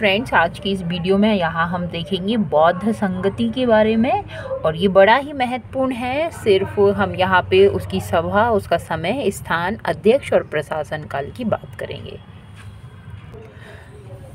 Friends आज की इस वीडियो में यहाँ हम देखेंगे बौद्ध संगति के बारे में, और ये बड़ा ही महत्वपूर्ण है। सिर्फ़ हम यहाँ पे उसकी सभा, उसका समय, स्थान, अध्यक्ष और प्रशासन काल की बात करेंगे।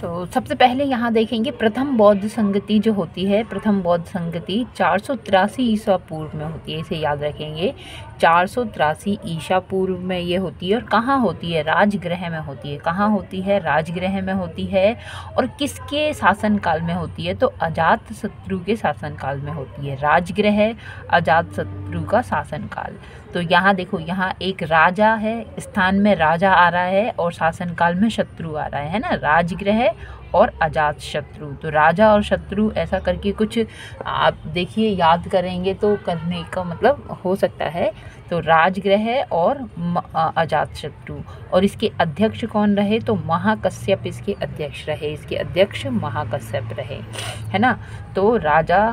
तो सबसे पहले यहाँ देखेंगे प्रथम बौद्ध संगति जो होती है, प्रथम बौद्ध संगति चार सौ तिरासी ईसा पूर्व में होती है, इसे याद रखेंगे। चार सौ तिरासी ईसा पूर्व में ये होती है और कहाँ होती है? राजगृह में होती है। कहाँ होती है? राजगृह में होती है और किसके शासनकाल में होती है? तो अजात शत्रु के शासनकाल में होती है। राजगृह अजात शत्रु का शासनकाल। तो यहाँ देखो, यहाँ एक राजा है, स्थान में राजा आ रहा है और शासनकाल में शत्रु आ रहा है ना? राजगृह और अजात शत्रु। तो राजा और शत्रु ऐसा करके कुछ आप देखिए, याद करेंगे तो करने का मतलब हो सकता है। तो राजगृह और अजात शत्रु। और इसके अध्यक्ष कौन रहे? तो महाकश्यप इसके अध्यक्ष रहे। इसके अध्यक्ष महाकश्यप रहे, है ना? तो राजा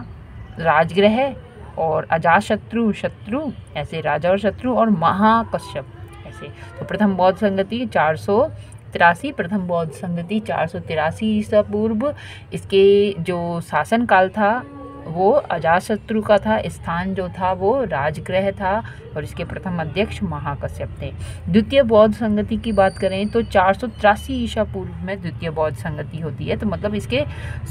राजगृह और अजाशत्रु, शत्रु, ऐसे राजा और शत्रु और महाकश्यप, ऐसे। तो प्रथम बौद्ध संगति चार सौ तिरासी, प्रथम बौद्ध संगति चार सौ तिरासी ईसा पूर्व। इसके जो शासनकाल था वो अजाशत्रु का था, स्थान जो था वो राजग्रह था और इसके प्रथम अध्यक्ष महाकश्यप थे। द्वितीय बौद्ध संगति की बात करें तो चार सौ तिरासी ईसा पूर्व में द्वितीय बौद्ध संगति होती है तो मतलब इसके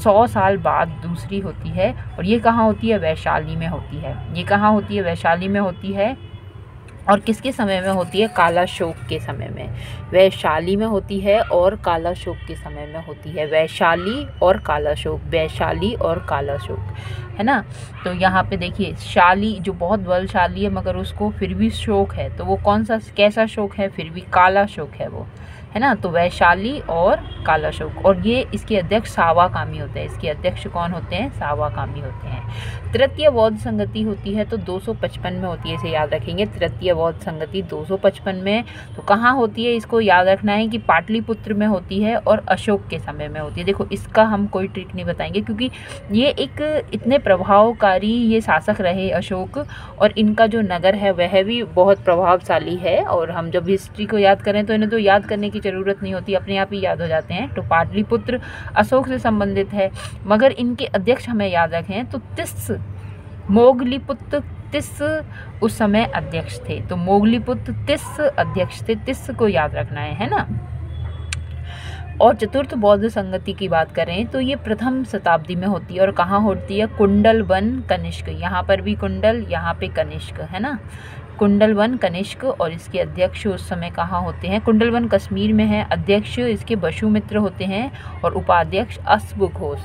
सौ साल बाद दूसरी होती है और ये कहाँ होती है? वैशाली में होती है। ये कहाँ होती है? वैशाली में होती है और किसके समय में होती है? काला शोक के समय में। वैशाली में होती है और काला शोक के समय में होती है। वैशाली और काला शोक, वैशाली और काला शोक, है ना? तो यहाँ पे देखिए, शाली जो बहुत बलशाली है मगर उसको फिर भी शोक है। तो वो कौन सा, कैसा शोक है? फिर भी काला शोक है वो। है ना? तो वैशाली और काला शोक और ये इसके अध्यक्ष सावा कामी होते हैं। इसके अध्यक्ष कौन होते हैं? सावा कामी होते हैं। तृतीय बौद्ध संगति होती है तो 255 में होती है, इसे याद रखेंगे। तृतीय बौद्ध संगति 255 में। तो कहाँ होती है? इसको याद रखना है कि पाटलिपुत्र में होती है और अशोक के समय में होती है। देखो, इसका हम कोई ट्रिक नहीं बताएँगे क्योंकि ये एक इतने प्रभावकारी ये शासक रहे अशोक और इनका जो नगर है, वह भी बहुत प्रभावशाली है। और हम जब हिस्ट्री को याद करें तो इन्हें तो याद करने की ज़रूरत नहीं होती, अपने आप ही याद हो जाते हैं। तो पाटलिपुत्र अशोक से संबंधित है, मगर इनके अध्यक्ष हमें याद रखें तो तिस मोगलीपुत्र, तिस उस समय अध्यक्ष थे। तो मोगलीपुत्र तिस अध्यक्ष थे, तिस को याद रखना है है ना? और चतुर्थ बौद्ध संगति की बात करें तो ये प्रथम शताब्दी में होती है और कहाँ होती है? कुंडल वन कनिष्क, यहाँ पर भी कुंडल, यहाँ पे कनिष्क, है ना? कुंडल वन कनिष्क और इसके अध्यक्ष उस समय कहाँ होते हैं? कुंडल वन कश्मीर में है, अध्यक्ष इसके वसुमित्र होते हैं और उपाध्यक्ष अश्व घोष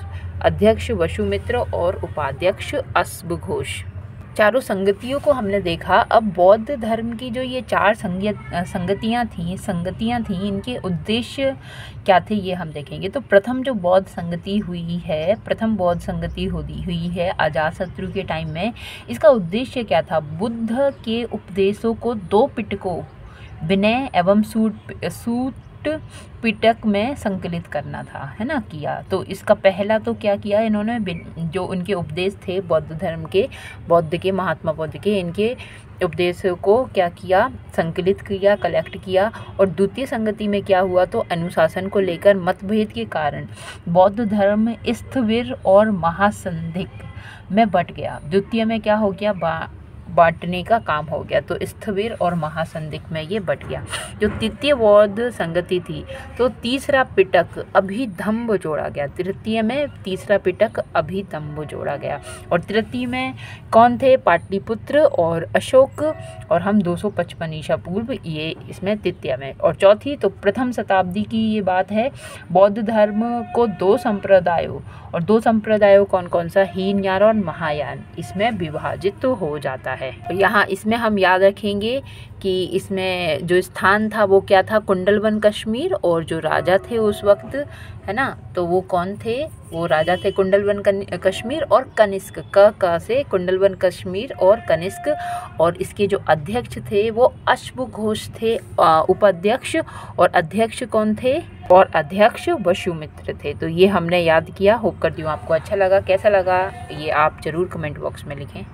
अध्यक्ष वशुमित्र और उपाध्यक्ष अश्व घोष चारों संगतियों को हमने देखा। अब बौद्ध धर्म की जो ये चार संगत संगतियाँ थीं संगतियाँ थीं, इनके उद्देश्य क्या थे ये हम देखेंगे। तो प्रथम जो बौद्ध संगति हुई है, प्रथम बौद्ध संगति हुई हुई है अजातशत्रु के टाइम में, इसका उद्देश्य क्या था? बुद्ध के उपदेशों को दो पिटकों, विनय एवं सूट सूट पिटक में संकलित करना था, है ना, किया। तो इसका पहला तो क्या किया इन्होंने? जो उनके उपदेश थे बौद्ध धर्म के, बौद्ध के, महात्मा बौद्ध के, इनके उपदेशों को क्या किया? संकलित किया कलेक्ट किया। और द्वितीय संगति में क्या हुआ? तो अनुशासन को लेकर मतभेद के कारण बौद्ध धर्म स्थविर और महासंधिक में बट गया। द्वितीय में क्या हो गया? बांटने का काम हो गया। तो स्थविर और महासंदिक में ये बट गया। जो तृतीय बौद्ध संगति थी तो तीसरा पिटक अभिधम्ब जोड़ा गया। तृतीय में तीसरा पिटक अभिधम्ब जोड़ा गया। और तृतीय में कौन थे? पाटलिपुत्र और अशोक। और हम 255 ईसा पूर्व ये इसमें तृतीय में। और चौथी तो प्रथम शताब्दी की ये बात है, बौद्ध धर्म को दो संप्रदायों, और दो संप्रदायों कौन कौन सा? हीन हीनयान और महायान। इसमें विभाजित हो जाता है। तो यहाँ इसमें हम याद रखेंगे कि इसमें जो स्थान था वो क्या था? कुंडलवन कश्मीर और जो राजा थे उस वक्त, है ना? तो वो कौन थे? वो राजा थे कुंडलवन कश्मीर और कनिष्क। क क से कुंडलवन कश्मीर और कनिष्क। और इसके जो अध्यक्ष थे वो अश्व घोष थे उपाध्यक्ष। और अध्यक्ष कौन थे? और अध्यक्ष वसुमित्र थे। तो ये हमने याद किया। होप करती हूँ आपको अच्छा लगा। कैसा लगा? ये आप ज़रूर कमेंट बॉक्स में लिखें।